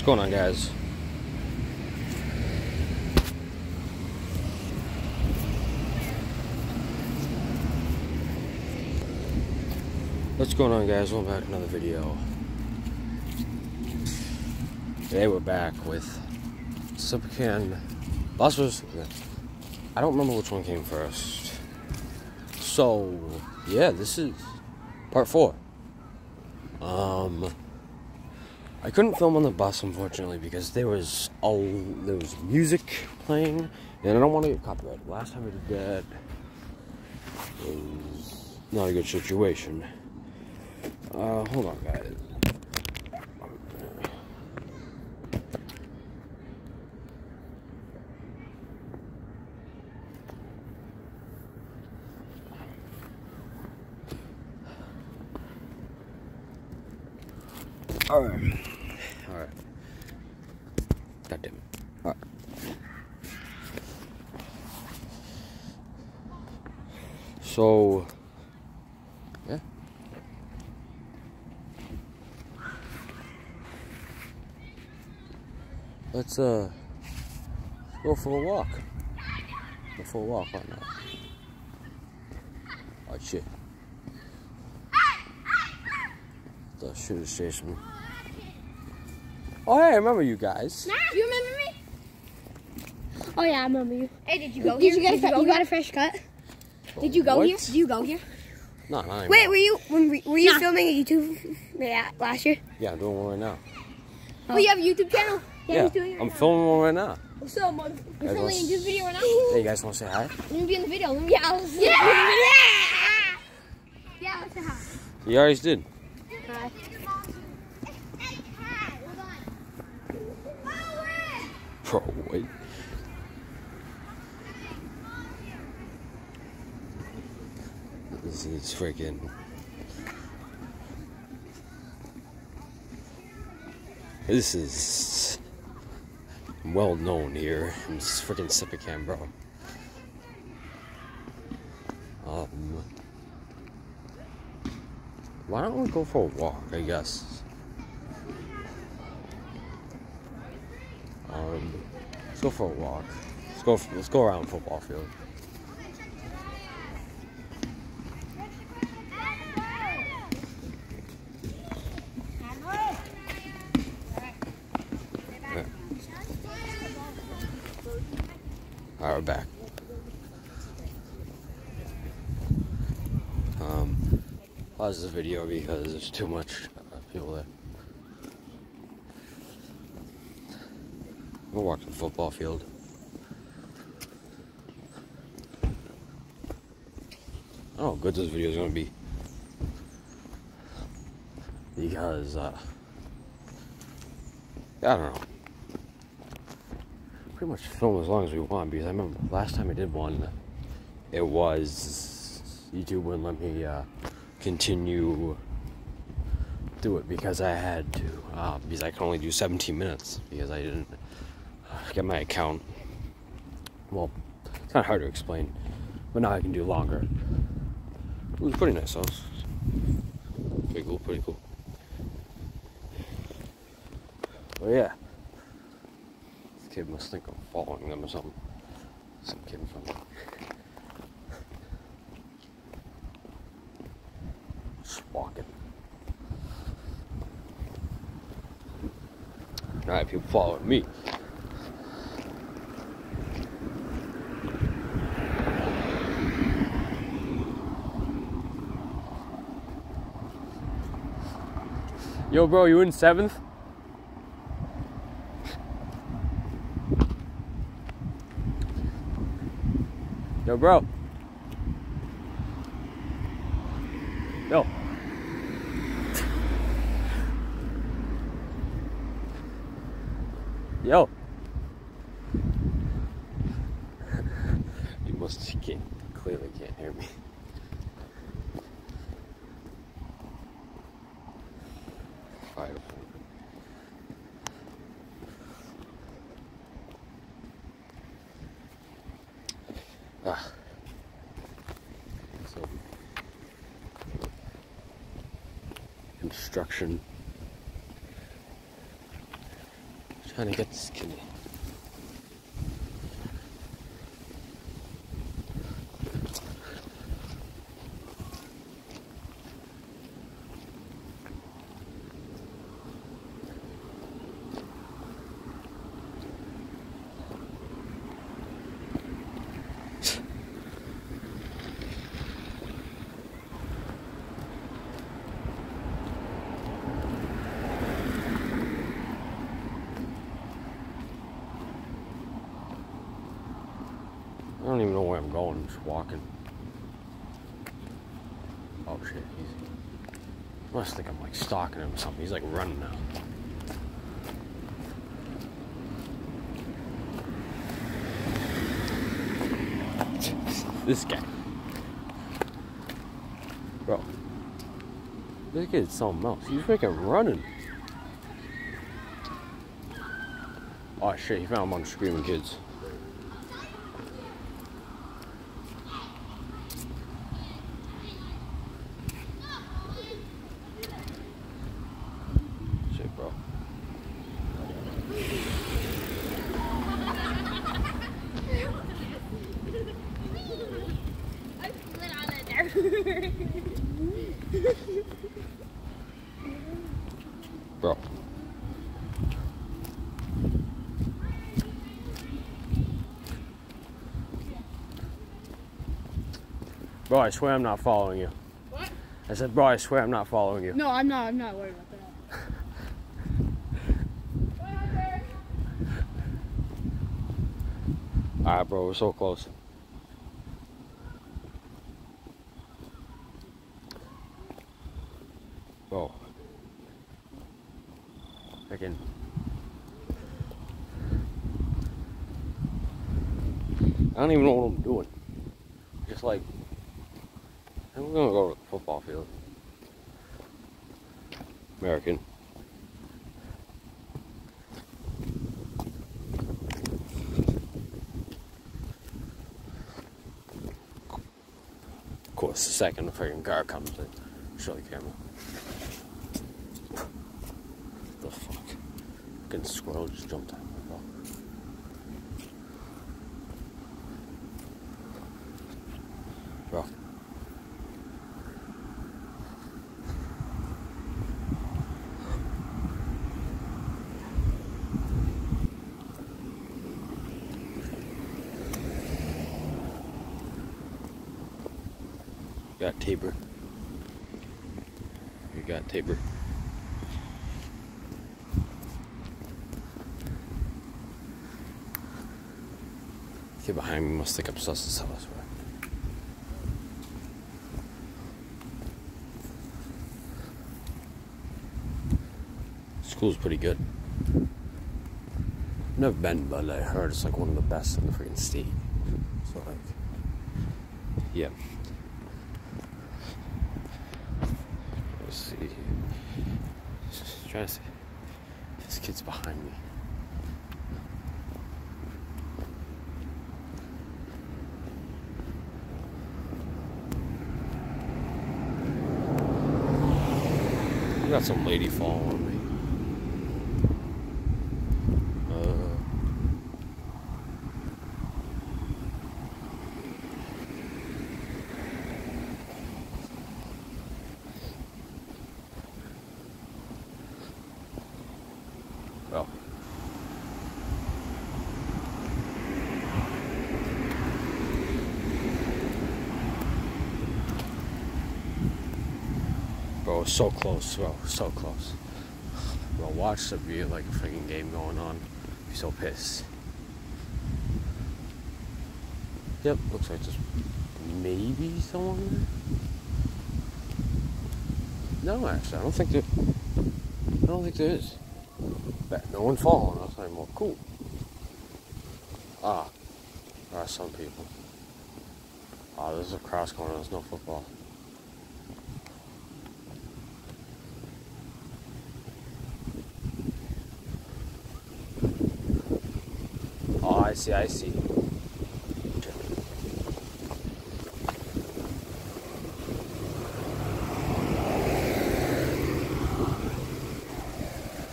What's going on, guys? What's going on, guys? Welcome back to another video. Today we're back with Sippican Busters. I don't remember which one came first. So, yeah, this is part four. Um, I couldn't film on the bus, unfortunately, because there was all there was music playing, and I don't want to get copyrighted. Last time I did that was not a good situation. Uh, hold on, guys. All right. All right. God damn it. All right. So, yeah. Let's uh go for a walk. Go for a walk right now. Oh shit. That The shooter station. Oh hey, I remember you guys. You remember me? Oh yeah, I remember you. Hey, did you go Did here? you get Did fre- you go you here? got a fresh cut? Did you go What? here? Did you go here? No, not anymore. Wait, were you when were, were you Nah. filming a YouTube yeah, last year? Yeah, I'm doing one right now. Oh, you have a YouTube channel? Yeah, he's doing it I'm now. filming one right now. So, um, You're filming a YouTube video right now? Hey, you guys want to say hi? Let me be in the video. Let me yeah, let's Yeah. yeah. Yeah, let's say hi. You already did. Hi. Bro, wait. This is freaking. This is well known here. It's freaking Sippican, bro. Um, why don't we go for a walk? I guess. Um, let's go for a walk. Let's go. Let's go around football field. All right, we're back. Um, pause the video because there's too much uh, people there. We'll walk to the football field. I don't know how good this video is going to be. Because, uh, I don't know. Pretty much film as long as we want because I remember last time I did one, it was YouTube wouldn't let me uh, continue do it because I had to, uh, because I can only do 17 minutes because I didn't get my account. Well, it's kind of hard to explain, but now I can do longer. It was pretty nice, though. Pretty cool, pretty cool. But yeah, this kid must think I'm following them or something. Some kid in walking. Alright, people following me. Yo, bro, you in seventh? Yo, bro. Yo. Yo. you must can't clearly can't hear me. Fire. Ah. So construction Trying to get this kid. I don't even know where I'm going, I'm just walking. Oh shit, he's. I must think I'm like stalking him or something. He's like running now. this guy. Bro. This kid's something else. He's freaking running. Oh shit, he found a bunch of screaming kids. Shit, bro. I slid on it there. Bro. Bro, I swear I'm not following you. What? I said, bro, I swear I'm not following you. no, I'm not. I'm not worried about that. Alright, bro, we're so close. Bro. Freaking. I don't even know what I'm doing. Just like, I'm gonna go to the football field. American. Of course, the second the freaking car comes in, show the camera. the fuck? Fucking squirrel just jumped on me, bro. Bro. Got Tabor. We got Tabor. Kid behind me must think I'm sus I swear. School's pretty good. Never been, but I heard it's like one of the best in the freaking state. So like, yeah. Let's see. Trying to see. This kid's behind me. I got some lady following me. Uh, well. Bro, so close, bro, so close. Bro, watch the view like a freaking game going on. Be so pissed. Yep, looks like just maybe someone there. No, actually, I don't think there. I don't think there is. But no one following us anymore. Cool. Ah, there are some people. Ah, there's a cross on. There's no football. Oh, I see, I see.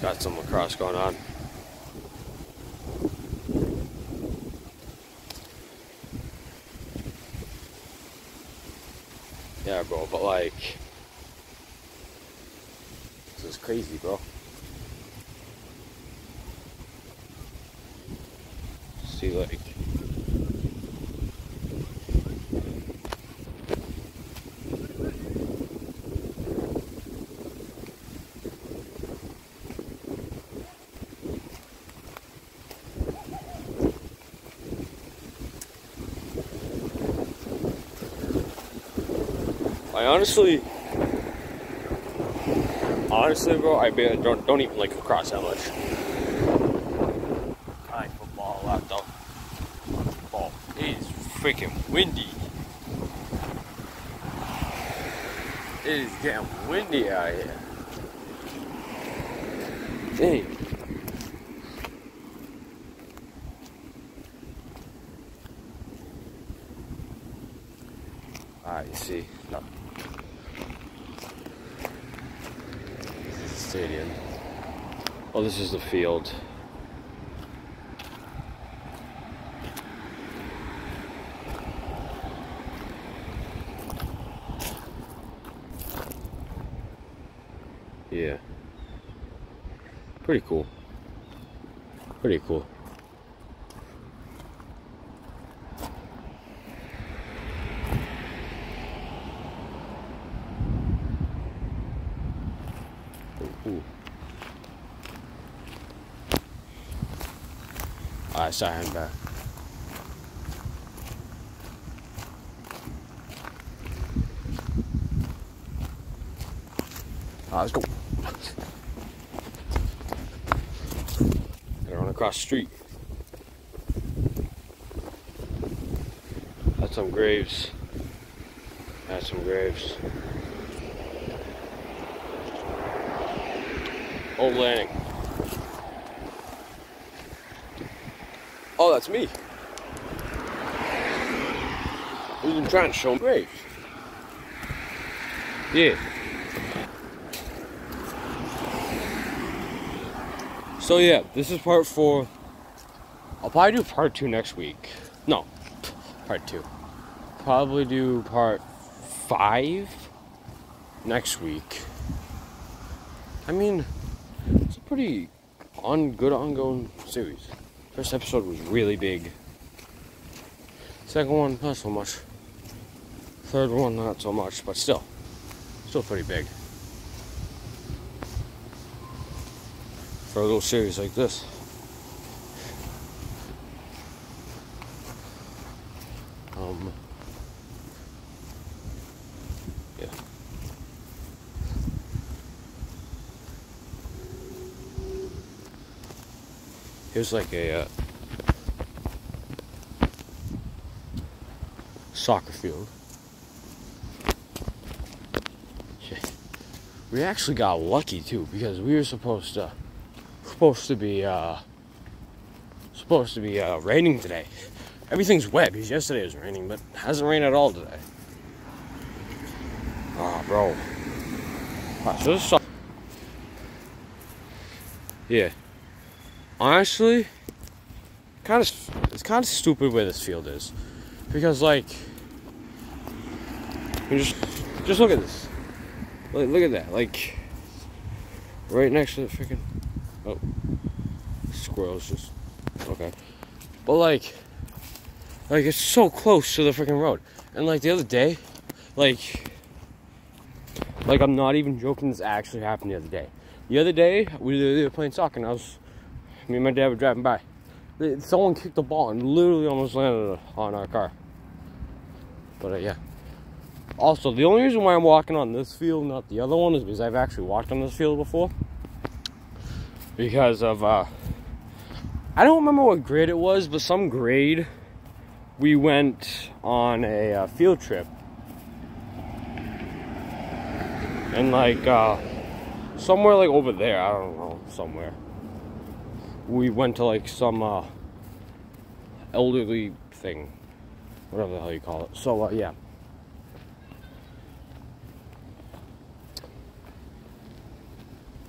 got some lacrosse going on. Yeah, bro, but like, this is crazy, bro. See, like, I honestly, honestly, bro, I don't don't even like cross that much. I like football a lot though. Football it is freaking windy. It is getting windy out here. Dang. Alright, you see, no. This is the stadium. Oh, this is the field. Yeah. Pretty cool. Pretty cool. Ooh. Sorry, I'm back. Alright, let's go. Gotta run across the street. That's some graves. That's some graves. Old Lanning. Oh, that's me. We've been trying to show graves. Yeah. So yeah, this is part four. I'll probably do part two next week. No, part two. Probably do part five next week. I mean, it's a pretty on good ongoing series. First episode was really big. Second one, not so much. Third one, not so much, but still, still pretty big. For a little series like this. Um, yeah. Here's like a uh, soccer field. We actually got lucky too because we were supposed to supposed to be uh supposed to be uh raining today. Everything's wet because yesterday was raining, but hasn't rained at all today. Ah, bro. Ah, so this. Yeah. Honestly, kind of, it's kind of stupid where this field is, because like, just, just look at this. Like, look at that. Like, right next to the freaking. Squirrels just. Okay, but like, like it's so close to the freaking road, and like the other day, like, like I'm not even joking. This actually happened the other day. The other day, we were, we were playing soccer, and I was, me and my dad were driving by. Someone kicked the ball and literally almost landed on our car. But uh, yeah. Also, the only reason why I'm walking on this field, not the other one, is because I've actually walked on this field before. Because of, uh, I don't remember what grade it was, but some grade we went on a uh, field trip. And like, uh, somewhere like over there, I don't know, somewhere. We went to like some uh, elderly thing, whatever the hell you call it. So uh, yeah.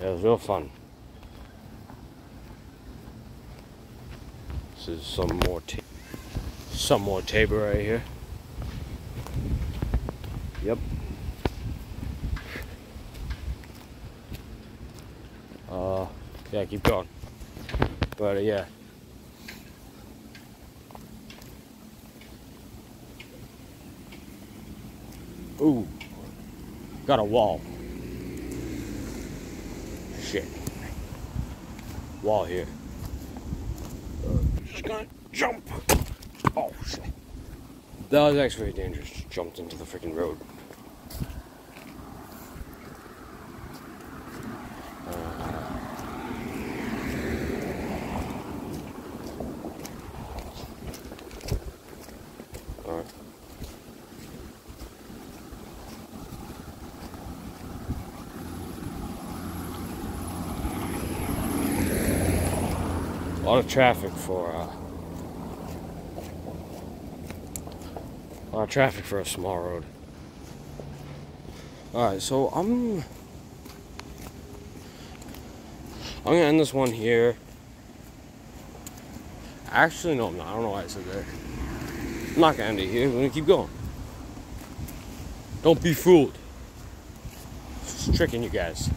Yeah, it was real fun. This is some more ta- some more Tabor right here. Yep. Uh, yeah, keep going. But uh, yeah. Ooh, got a wall. Shit. Wall here. Gonna jump. Oh shit. That was actually dangerous. Jumped into the freaking road. Alright. A lot of traffic for uh, a lot of traffic for a small road. Alright, so I'm I'm gonna end this one here. Actually no I'm not. I don't know why I said that. I'm not gonna end it here. I'm gonna keep going. Don't be fooled. Just tricking you guys.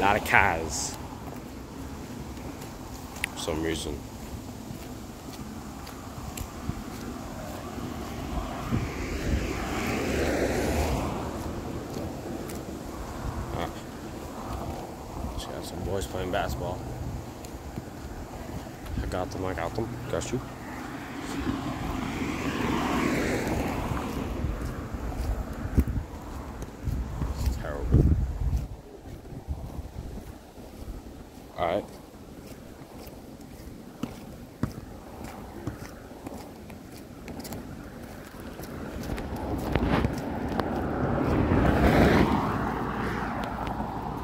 A lot of cars. For some reason. Alright. Just got some boys playing basketball. I got them, I got them. Got you. It's terrible. Alright.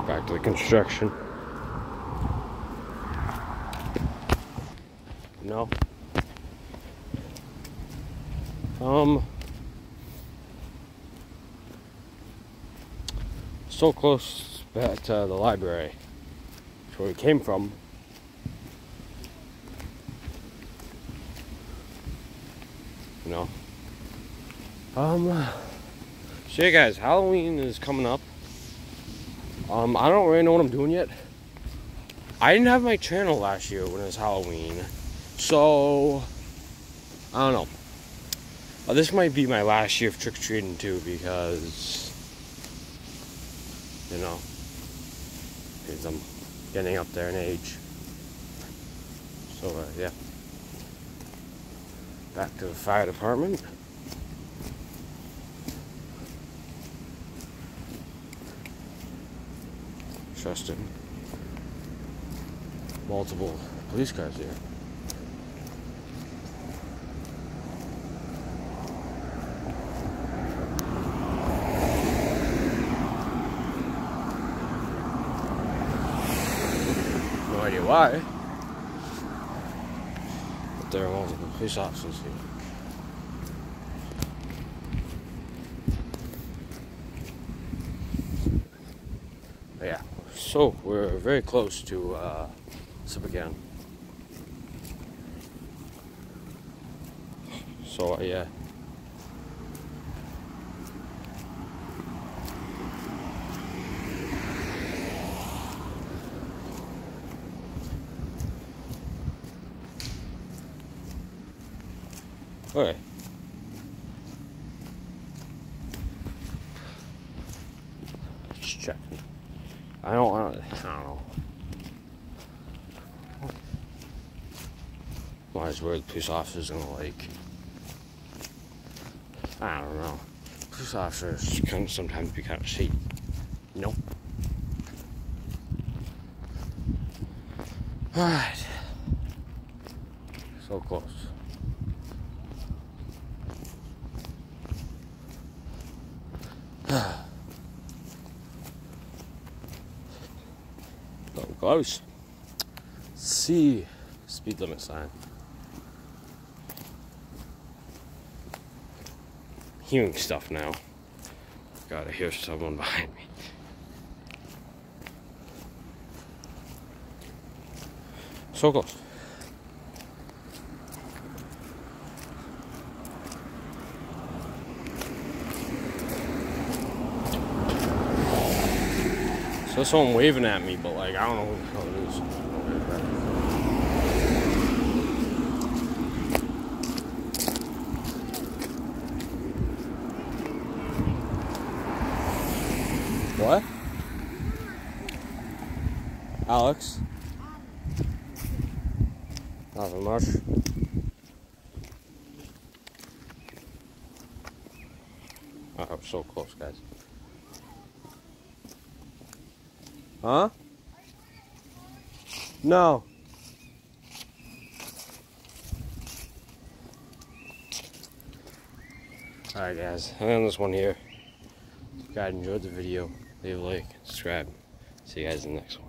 Back to the construction. No. Um. So close back to the library. That's where we came from. You know. Um. So yeah, guys, Halloween is coming up. Um, I don't really know what I'm doing yet. I didn't have my channel last year when it was Halloween, so I don't know. Uh, this might be my last year of trick or treating too, because you know, because I'm getting up there in age. So uh, yeah, back to the fire department. Interesting. Multiple police cars here. No idea why. But there are multiple police officers here. But yeah, so we're very close to uh, Sippican. So yeah. Okay. Just checking. I don't, I don't, I don't know. Why is where the police officers gonna like? I don't know. Police officers can sometimes be kind of shady. You know? Alright. So close. So close. See speed limit sign. Hearing stuff now. Gotta hear someone behind me. So close. So someone waving at me, but like I don't know who the hell it is. What? Alex? Nothing much. I'm so close, guys. Huh? No. Alright guys, I'm end this one here. If you guys enjoyed the video, leave a like, subscribe. See you guys in the next one.